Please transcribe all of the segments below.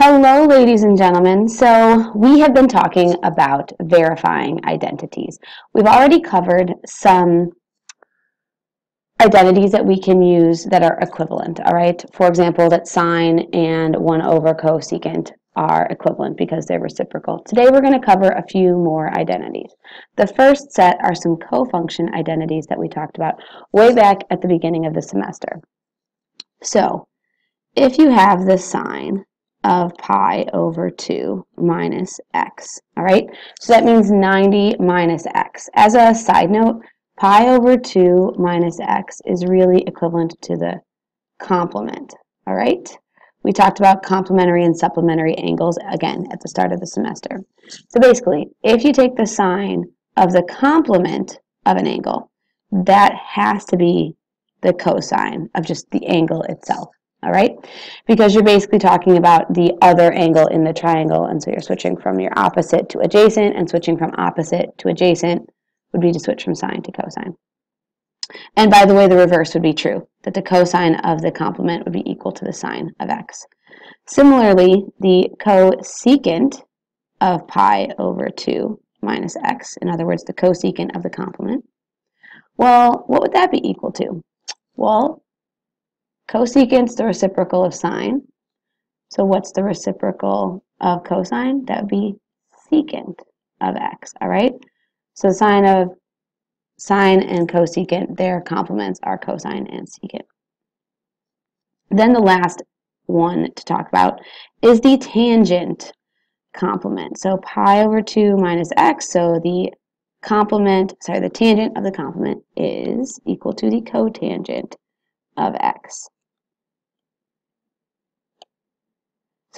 Hello, ladies and gentlemen. So we have been talking about verifying identities. We've already covered some identities that we can use that are equivalent, all right? For example, that sine and 1 over cosecant are equivalent because they're reciprocal. Today we're going to cover a few more identities. The first set are some cofunction identities that we talked about way back at the beginning of the semester. So, if you have the sine of pi over 2 minus x. All right, so that means 90 minus x. As a side note, pi over 2 minus x is really equivalent to the complement. All right, we talked about complementary and supplementary angles again at the start of the semester. So basically, if you take the sine of the complement of an angle, that has to be the cosine of just the angle itself all right? Because you're basically talking about the other angle in the triangle, and so you're switching from your opposite to adjacent, and switching from opposite to adjacent would be to switch from sine to cosine. And by the way, the reverse would be true, that the cosine of the complement would be equal to the sine of x. Similarly, the cosecant of pi over 2 minus x, in other words, the cosecant of the complement, well, what would that be equal to? Well, Cosecant's the reciprocal of sine. So what's the reciprocal of cosine? That would be secant of x, all right? So sine of sine and cosecant, their complements are cosine and secant. Then the last one to talk about is the tangent complement. So pi over 2 minus x, so the complement, sorry, the tangent of the complement is equal to the cotangent of x.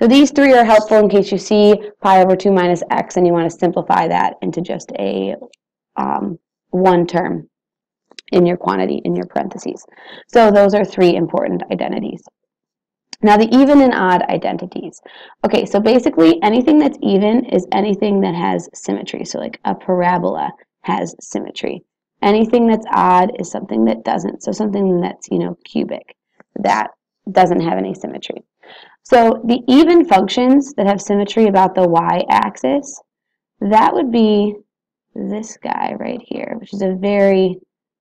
So these three are helpful in case you see pi over 2 minus x and you want to simplify that into just a um, one term in your quantity, in your parentheses. So those are three important identities. Now the even and odd identities. Okay, so basically anything that's even is anything that has symmetry. So like a parabola has symmetry. Anything that's odd is something that doesn't. So something that's, you know, cubic, that doesn't have any symmetry. So the even functions that have symmetry about the y-axis, that would be this guy right here, which is a very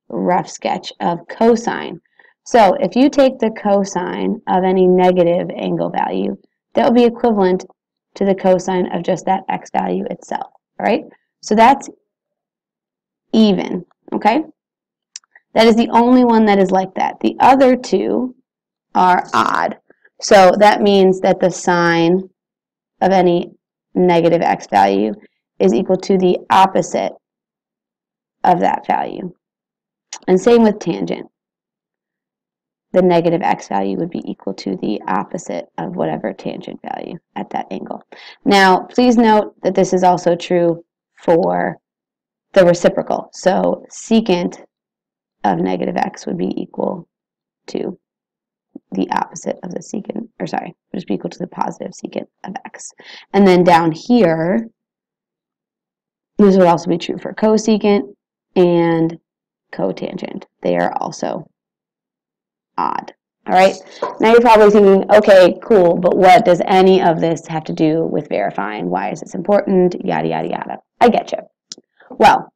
rough sketch of cosine. So if you take the cosine of any negative angle value, that would be equivalent to the cosine of just that x value itself, all right? So that's even, okay? That is the only one that is like that. The other two are odd. So that means that the sine of any negative x value is equal to the opposite of that value. And same with tangent. The negative x value would be equal to the opposite of whatever tangent value at that angle. Now, please note that this is also true for the reciprocal. So secant of negative x would be equal to the opposite of the secant, or sorry, would just be equal to the positive secant of x. And then down here, this would also be true for cosecant and cotangent. They are also odd. All right, now you're probably thinking, okay, cool, but what does any of this have to do with verifying? Why is this important? Yada, yada, yada. I get you. Well,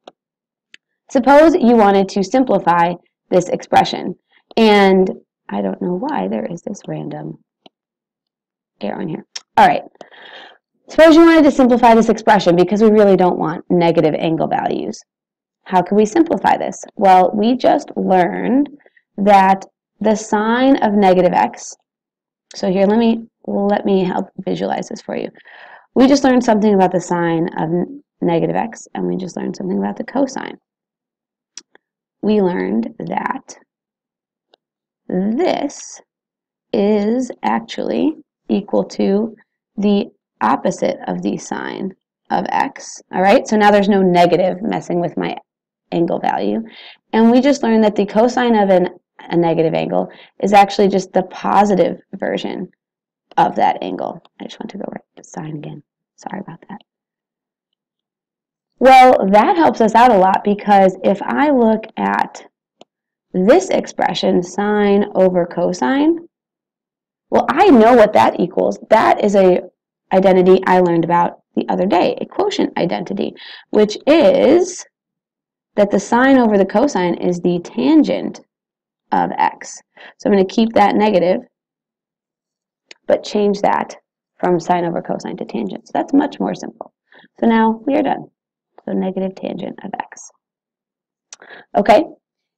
suppose you wanted to simplify this expression. And I don't know why there is this random error in here. All right. Suppose you wanted to simplify this expression because we really don't want negative angle values. How can we simplify this? Well, we just learned that the sine of negative x, so here let me let me help visualize this for you. We just learned something about the sine of negative x, and we just learned something about the cosine. We learned that this is actually equal to the opposite of the sine of x. All right, so now there's no negative messing with my angle value. And we just learned that the cosine of an, a negative angle is actually just the positive version of that angle. I just want to go right to sine again. Sorry about that. Well, that helps us out a lot because if I look at this expression, sine over cosine, well, I know what that equals. That is a identity I learned about the other day, a quotient identity, which is that the sine over the cosine is the tangent of x. So I'm going to keep that negative, but change that from sine over cosine to tangent. So that's much more simple. So now we are done. So negative tangent of x. Okay,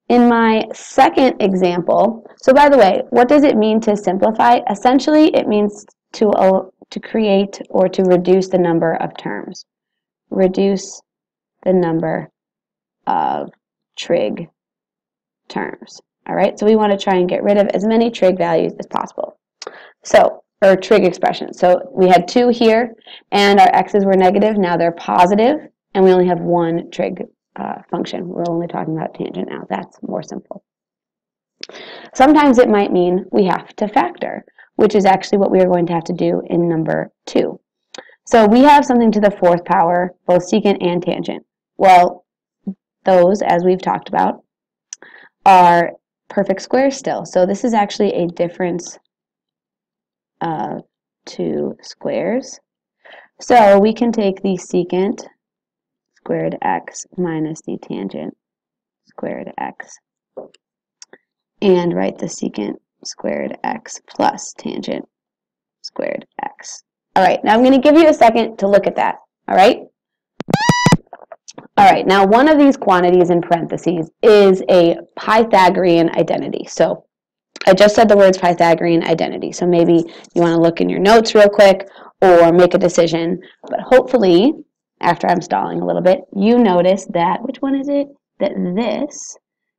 in my second example, so by the way, what does it mean to simplify? Essentially, it means to, uh, to create or to reduce the number of terms. Reduce the number of trig terms. All right, so we want to try and get rid of as many trig values as possible. So, or trig expressions. So we had two here, and our x's were negative. Now they're positive, and we only have one trig uh, function. We're only talking about tangent now. That's more simple. Sometimes it might mean we have to factor, which is actually what we are going to have to do in number two. So we have something to the fourth power, both secant and tangent. Well, those, as we've talked about, are perfect squares still. So this is actually a difference of two squares. So we can take the secant squared x minus the tangent squared x and write the secant squared x plus tangent squared x. All right, now I'm going to give you a second to look at that. All right? All right, now one of these quantities in parentheses is a Pythagorean identity. So I just said the words Pythagorean identity. So maybe you want to look in your notes real quick or make a decision. But hopefully after I'm stalling a little bit, you notice that, which one is it? That this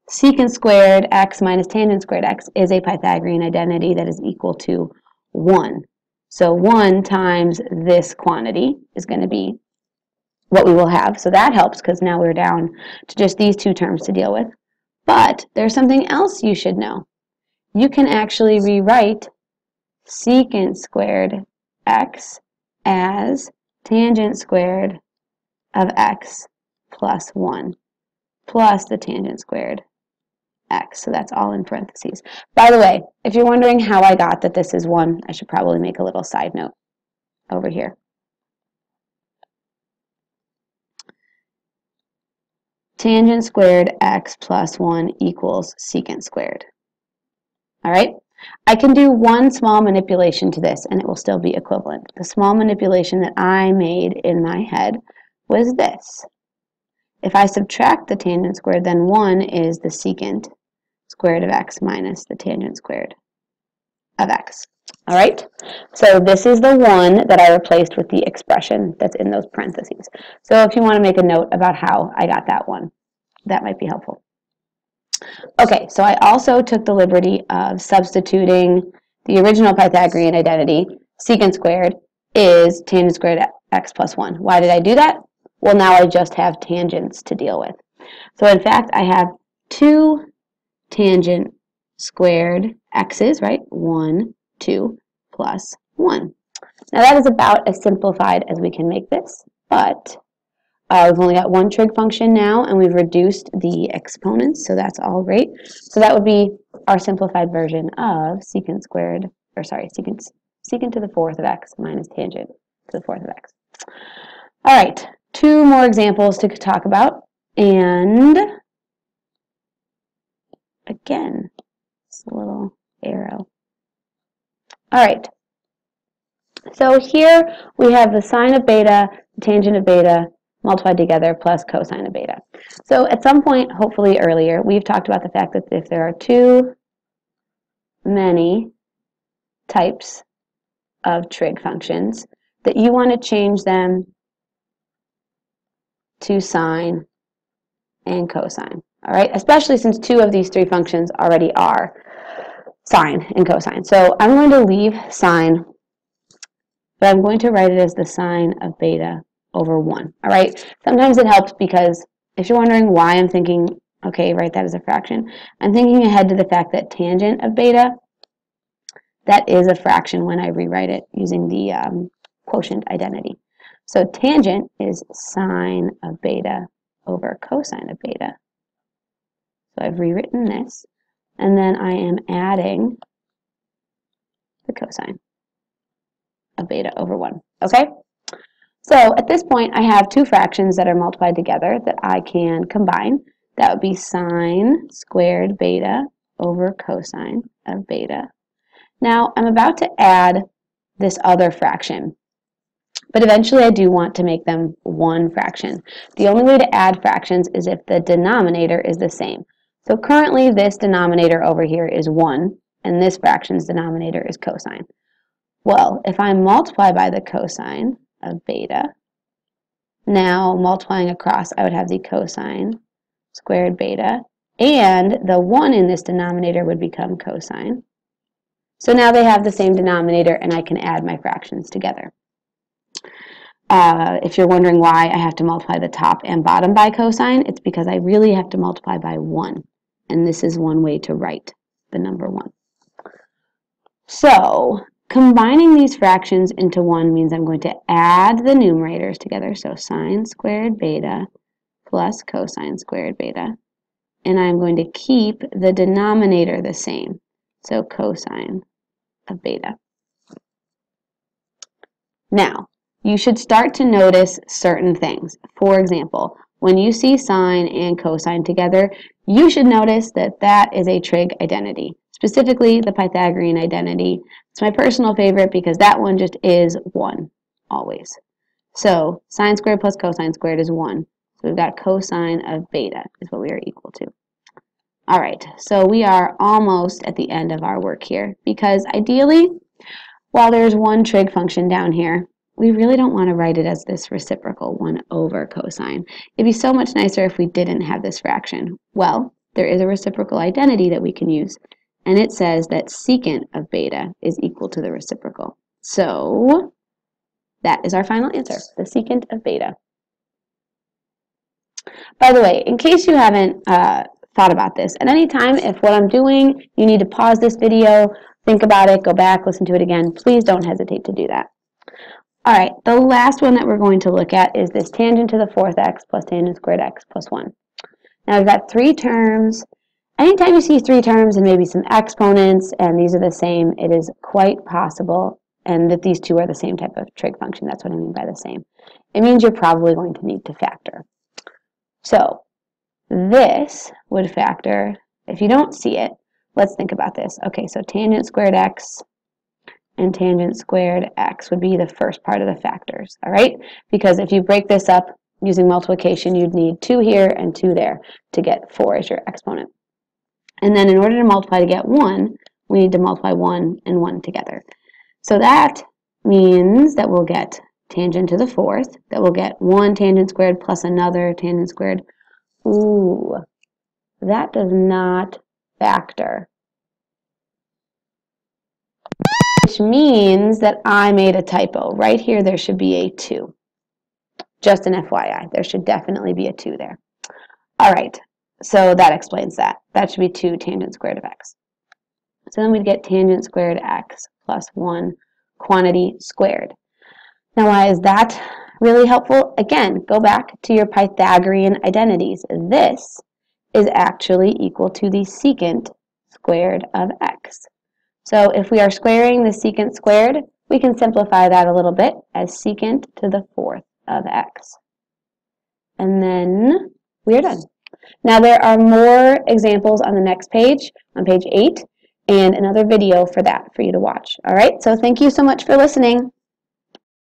secant squared x minus tangent squared x is a Pythagorean identity that is equal to 1. So 1 times this quantity is going to be what we will have. So that helps because now we're down to just these two terms to deal with. But there's something else you should know. You can actually rewrite secant squared x as tangent squared of x plus 1 plus the tangent squared x. So that's all in parentheses. By the way, if you're wondering how I got that this is 1, I should probably make a little side note over here. Tangent squared x plus 1 equals secant squared. All right? I can do one small manipulation to this and it will still be equivalent. The small manipulation that I made in my head was this. If I subtract the tangent squared, then 1 is the secant squared of x minus the tangent squared of x. All right, so this is the 1 that I replaced with the expression that's in those parentheses. So if you want to make a note about how I got that one, that might be helpful. Okay, so I also took the liberty of substituting the original Pythagorean identity, secant squared, is tangent squared x plus 1. Why did I do that? Well, now I just have tangents to deal with. So in fact, I have two tangent squared x's, right? 1, 2, plus 1. Now that is about as simplified as we can make this, but uh, we've only got one trig function now, and we've reduced the exponents, so that's all great. So that would be our simplified version of secant squared, or sorry, secant, secant to the fourth of x minus tangent to the fourth of x. All right, two more examples to talk about. And again, this little arrow. All right. So here we have the sine of beta, the tangent of beta, multiplied together plus cosine of beta. So at some point, hopefully earlier, we've talked about the fact that if there are too many types of trig functions, that you want to change them to sine and cosine. All right, especially since two of these three functions already are sine and cosine. So I'm going to leave sine, but I'm going to write it as the sine of beta over 1. All right, sometimes it helps because if you're wondering why I'm thinking, okay, write that as a fraction, I'm thinking ahead to the fact that tangent of beta, that is a fraction when I rewrite it using the um, quotient identity. So tangent is sine of beta over cosine of beta. So I've rewritten this, and then I am adding the cosine of beta over 1. Okay? So at this point, I have two fractions that are multiplied together that I can combine. That would be sine squared beta over cosine of beta. Now, I'm about to add this other fraction. But eventually I do want to make them one fraction. The only way to add fractions is if the denominator is the same. So currently this denominator over here is 1, and this fraction's denominator is cosine. Well, if I multiply by the cosine of beta, now multiplying across, I would have the cosine squared beta, and the 1 in this denominator would become cosine. So now they have the same denominator, and I can add my fractions together. Uh, if you're wondering why I have to multiply the top and bottom by cosine, it's because I really have to multiply by 1. And this is one way to write the number 1. So, combining these fractions into 1 means I'm going to add the numerators together. So sine squared beta plus cosine squared beta. And I'm going to keep the denominator the same. So cosine of beta. Now, you should start to notice certain things. For example, when you see sine and cosine together, you should notice that that is a trig identity, specifically the Pythagorean identity. It's my personal favorite because that one just is 1, always. So sine squared plus cosine squared is 1. So we've got cosine of beta is what we are equal to. All right, so we are almost at the end of our work here because ideally, while there's one trig function down here, we really don't want to write it as this reciprocal 1 over cosine. It'd be so much nicer if we didn't have this fraction. Well, there is a reciprocal identity that we can use, and it says that secant of beta is equal to the reciprocal. So that is our final answer, the secant of beta. By the way, in case you haven't uh, thought about this, at any time, if what I'm doing, you need to pause this video, think about it, go back, listen to it again, please don't hesitate to do that. All right, the last one that we're going to look at is this tangent to the fourth x plus tangent squared x plus 1. Now we've got three terms. Anytime you see three terms and maybe some exponents and these are the same, it is quite possible and that these two are the same type of trig function. That's what I mean by the same. It means you're probably going to need to factor. So this would factor, if you don't see it, let's think about this. Okay, so tangent squared x and tangent squared x would be the first part of the factors, all right? Because if you break this up using multiplication, you'd need 2 here and 2 there to get 4 as your exponent. And then in order to multiply to get 1, we need to multiply 1 and 1 together. So that means that we'll get tangent to the fourth, that we'll get 1 tangent squared plus another tangent squared. Ooh, that does not factor. Which means that I made a typo. Right here, there should be a 2. Just an FYI, there should definitely be a 2 there. All right, so that explains that. That should be 2 tangent squared of x. So then we'd get tangent squared x plus 1 quantity squared. Now, why is that really helpful? Again, go back to your Pythagorean identities. This is actually equal to the secant squared of x. So if we are squaring the secant squared, we can simplify that a little bit as secant to the fourth of x. And then we are done. Now there are more examples on the next page, on page 8, and another video for that for you to watch. All right, so thank you so much for listening.